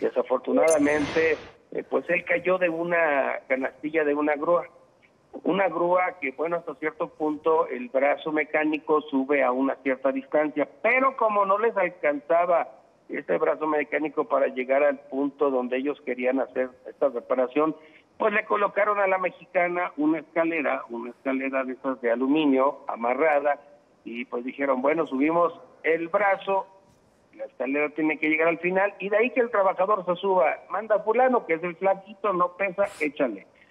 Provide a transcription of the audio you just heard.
Desafortunadamente, eh, pues él cayó de una canastilla de una grúa. Una grúa que, bueno, hasta cierto punto el brazo mecánico sube a una cierta distancia, pero como no les alcanzaba ese brazo mecánico para llegar al punto donde ellos querían hacer esta reparación, pues le colocaron a la mexicana una escalera, una escalera de esas de aluminio amarrada, y pues dijeron, bueno, subimos el brazo, la escalera tiene que llegar al final, y de ahí que el trabajador se suba, manda a fulano, que es el flaquito, no pesa, échale.